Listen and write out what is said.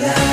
love.